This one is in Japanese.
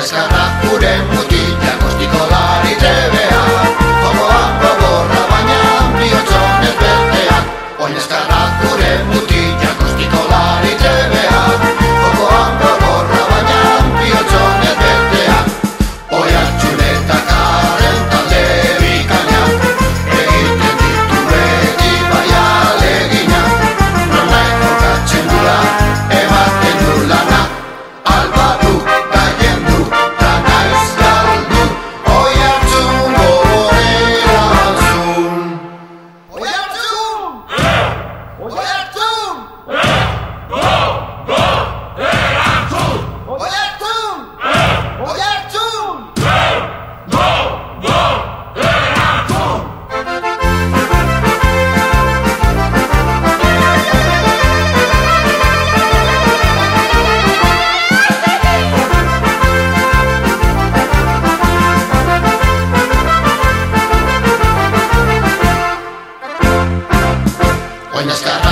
だから俺も Buenas caras.